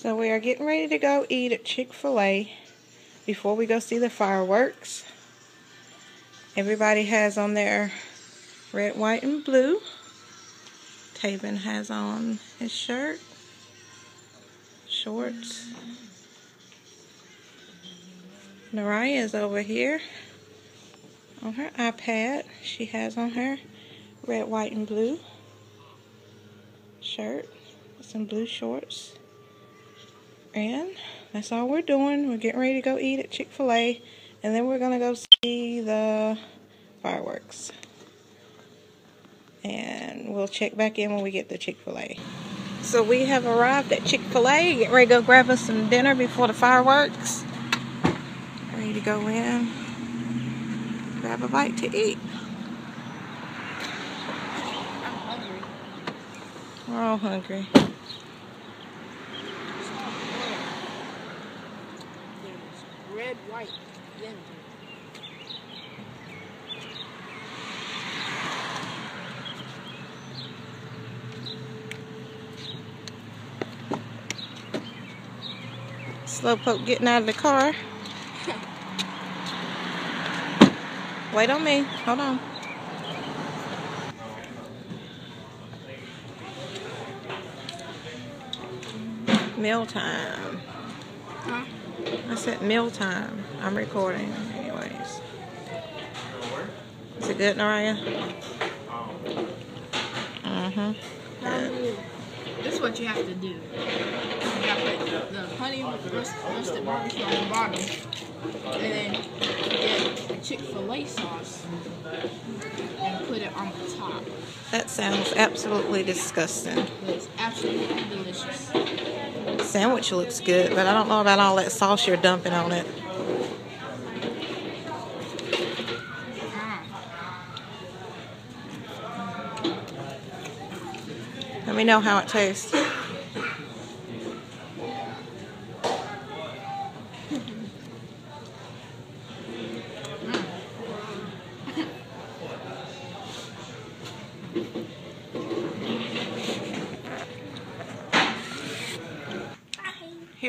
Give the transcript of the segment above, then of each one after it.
So we are getting ready to go eat at Chick-fil-A before we go see the fireworks. Everybody has on their red, white, and blue. Taven has on his shirt, shorts. Naraya is over here on her iPad. She has on her red, white, and blue shirt with some blue shorts. And that's all we're doing. We're getting ready to go eat at Chick-fil-A. And then we're going to go see the fireworks. And we'll check back in when we get to Chick-fil-A. So we have arrived at Chick-fil-A. Get ready to go grab us some dinner before the fireworks. Ready to go in. Grab a bite to eat. We're all hungry. Red, white, yellow. Slowpoke getting out of the car. Wait on me. Hold on. Meal time. Huh? I said meal time. I'm recording anyways. Is it good, Naraya? Mm-hmm. Good. This is what you have to do. You got the, the honey roast, roasted barbecue on the bottom, and then get Chick-fil-A sauce and put it on the top. That sounds absolutely disgusting. But it's absolutely delicious. Sandwich looks good, but I don't know about all that sauce you're dumping on it. Let me know how it tastes.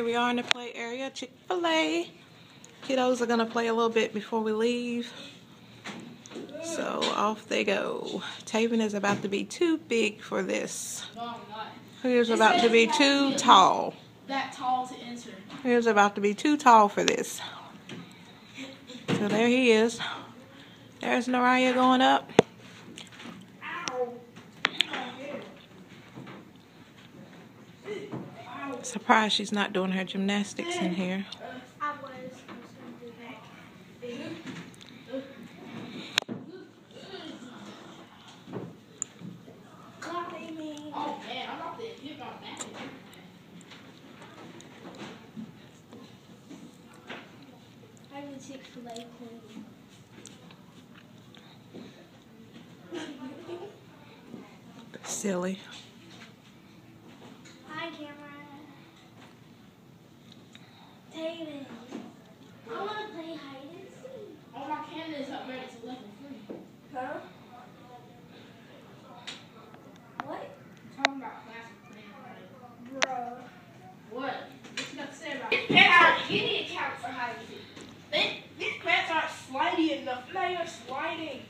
Here we are in the play area, Chick-fil-A. Kiddos are gonna play a little bit before we leave. So off they go. Taven is about to be too big for this. No, not. Here's about to be too tall. That tall to enter. Here's about to be too tall for this. So there he is. There's Naraya going up. Surprised she's not doing her gymnastics in here. I was supposed to do that. Copy me. Oh man, I'm about to hit my back. I'm a Chick-fil-A queen. Silly. Hi, camera. David. I want to play hide and seek. Oh, my camera is upgraded to level 3. Huh? What? Talking about classic plan, Bro. What? What you got to say about These it? pants aren't, you need to count for hide and seek. They, these pants aren't slidey enough. Now sliding.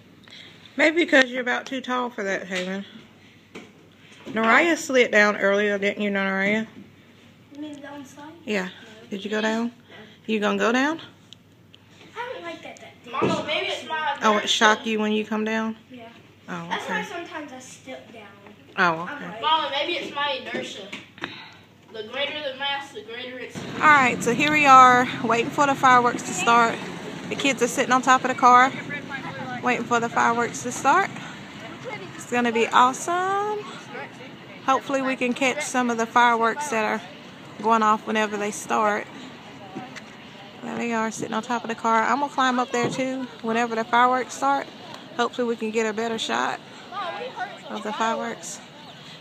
Maybe because you're about too tall for that, Haven. Naraya slid down earlier, didn't you, Naraya? You mean downside? Yeah. Did you go down? You gonna go down? I don't like that. that thing. Mama, maybe it's my. Oh, it shocked you when you come down? Yeah. Oh, That's why sometimes I step down. Oh, I'm okay. like, Mama, maybe it's my inertia. The greater the mass, the greater it's. All right, so here we are waiting for the fireworks to start. The kids are sitting on top of the car waiting for the fireworks to start. It's going to be awesome. Hopefully we can catch some of the fireworks that are going off whenever they start. There they are sitting on top of the car. I'm going to climb up there too whenever the fireworks start. Hopefully we can get a better shot of the fireworks.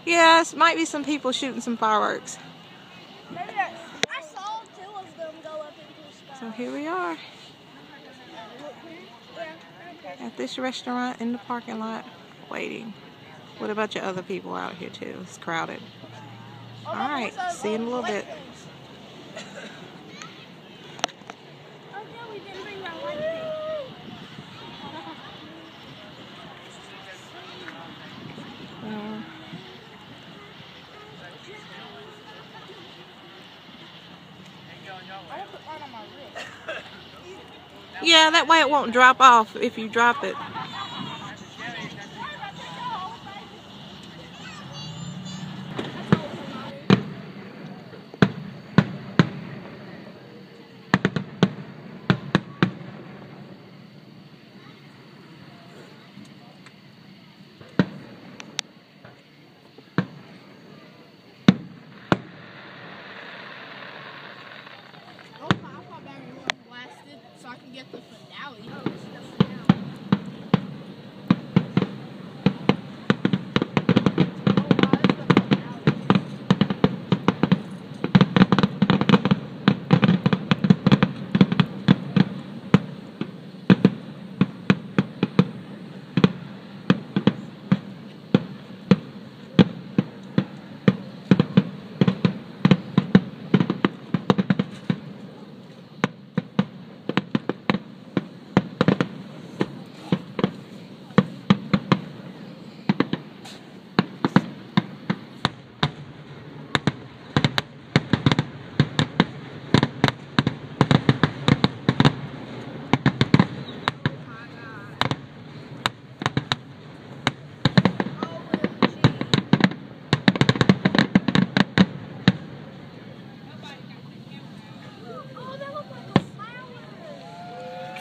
Yes, might be some people shooting some fireworks. maybe that's, I saw two of them go up into the sky. So here we are. At this restaurant in the parking lot waiting with a bunch of other people out here too. It's crowded. All right, see you in a little bit. Yeah, that way it won't drop off if you drop it. Oh, my iPod battery was blasted, so I can get the finale.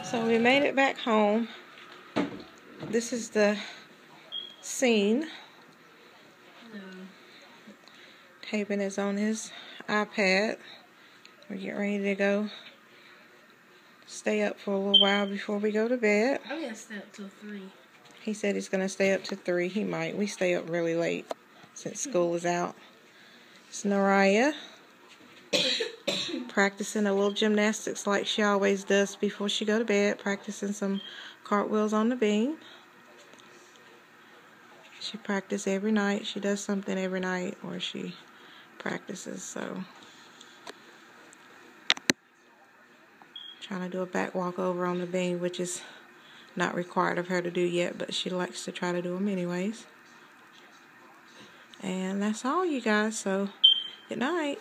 So we made it back home. This is the scene. Taven is on his iPad. We're getting ready to go stay up for a little while before we go to bed. I'm gonna stay up till three. He said he's going to stay up to 3. He might. We stay up really late since school is out. It's Naraya practicing a little gymnastics like she always does before she go to bed, practicing some cartwheels on the beam. She practices every night. She does something every night or she practices, so trying to do a back walk over on the beam, which is not required of her to do yet, but she likes to try to do them anyways. And that's all, you guys. So, good night.